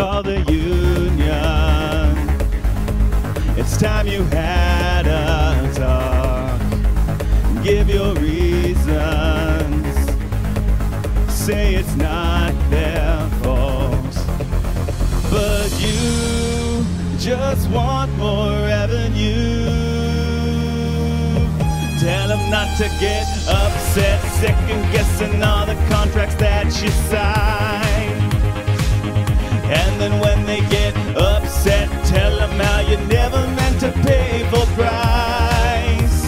call the union. It's time you had a talk. Give your reasons. Say it's not their fault. But you just want more revenue. Tell them not to get upset, second guessing all the contracts that you sign. And then when they get upset, tell them how you never meant to pay full price.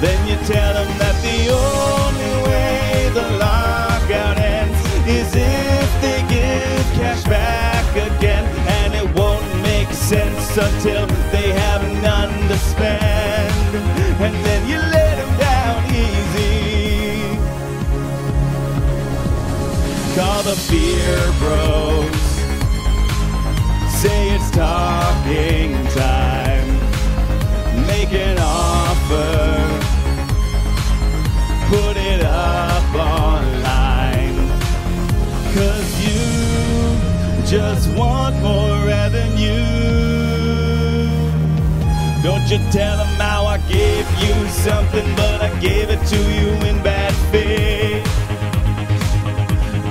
Then you tell them that the only way the lockout ends is if they give cash back again. And it won't make sense until they have none to spend. And then you let them down easy. Call the beer bros. Just want more revenue. Don't you tell them how I gave you something, but I gave it to you in bad faith.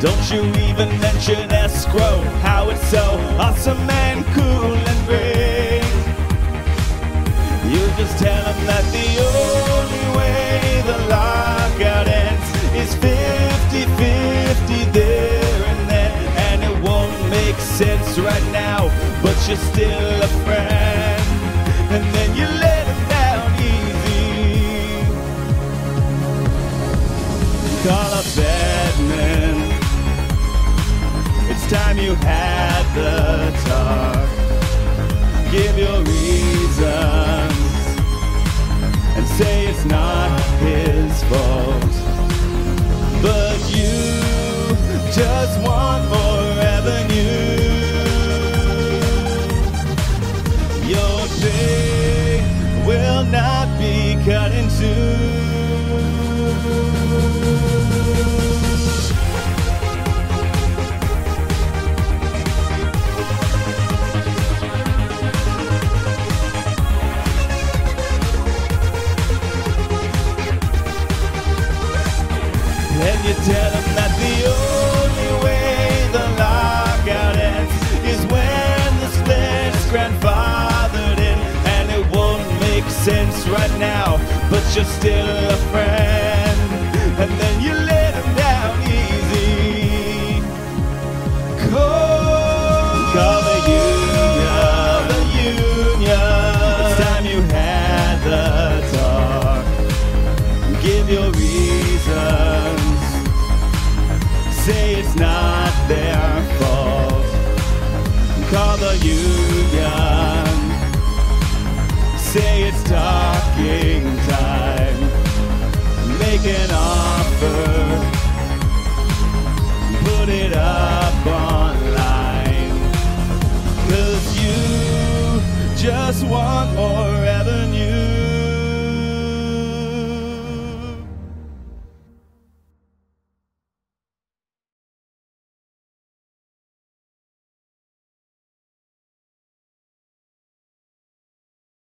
Don't you even mention escrow, how it's so awesome and sense right now, but you're still a friend. And then you let him down easy. Call a Bettman. It's time you had the talk. Give your reasons and say it's not his fault. But you just want more the lockout ends is when the split's grandfathered in. And it won't make sense right now, but you're still a friend. And then you not their fault. Call the union. Say it's talking time. Make an offer. Put it up online. Cause you just want more